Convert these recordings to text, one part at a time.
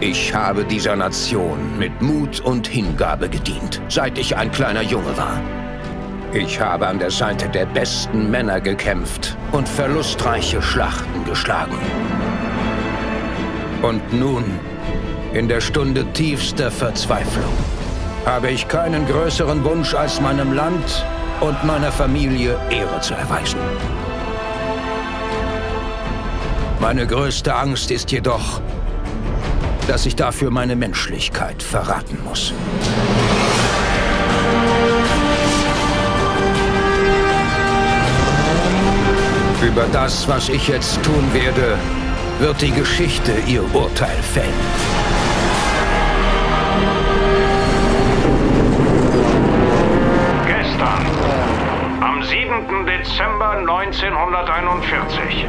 Ich habe dieser Nation mit Mut und Hingabe gedient, seit ich ein kleiner Junge war. Ich habe an der Seite der besten Männer gekämpft und verlustreiche Schlachten geschlagen. Und nun, in der Stunde tiefster Verzweiflung, habe ich keinen größeren Wunsch als meinem Land und meiner Familie Ehre zu erweisen. Meine größte Angst ist jedoch, dass ich dafür meine Menschlichkeit verraten muss. Über das, was ich jetzt tun werde, wird die Geschichte ihr Urteil fällen. Gestern, am 7. Dezember 1941,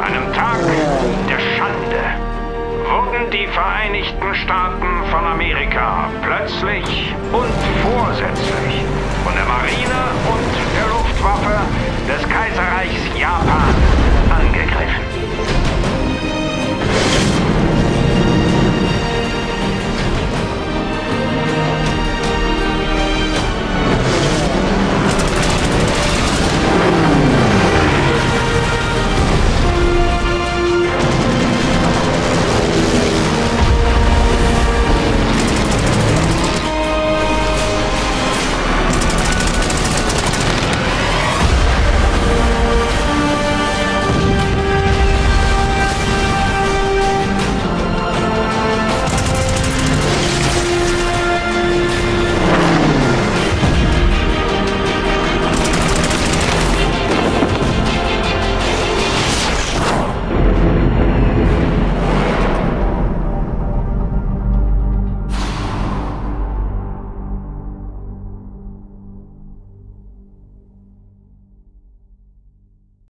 einem Tag der Schande, wurden die Vereinigten Staaten von Amerika plötzlich und vorsätzlich